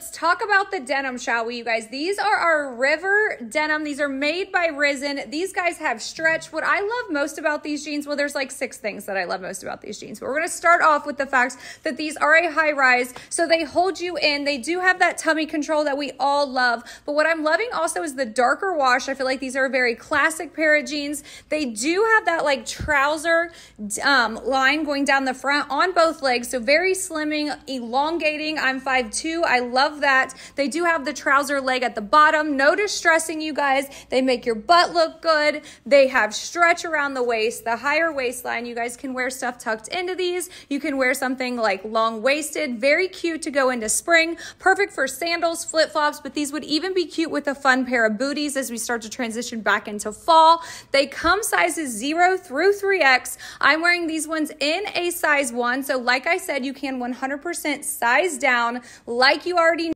let's talk about the denim, shall we, you guys? These are our River denim. These are made by Risen. These guys have stretch. What I love most about these jeans, well, there's like six things that I love most about these jeans, but we're going to start off with the fact that these are a high rise, so they hold you in. They do have that tummy control that we all love, but what I'm loving also is the darker wash. I feel like these are a very classic pair of jeans. They do have that like trouser um, line going down the front on both legs, so very slimming, elongating. I'm 5'2". I love that. They do have the trouser leg at the bottom. No distressing, you guys. They make your butt look good. They have stretch around the waist, the higher waistline. You guys can wear stuff tucked into these. You can wear something like long waisted. Very cute to go into spring. Perfect for sandals, flip flops, but these would even be cute with a fun pair of booties as we start to transition back into fall. They come sizes 0 through 3X. I'm wearing these ones in a size 1. So, like I said, you can 100% size down like you already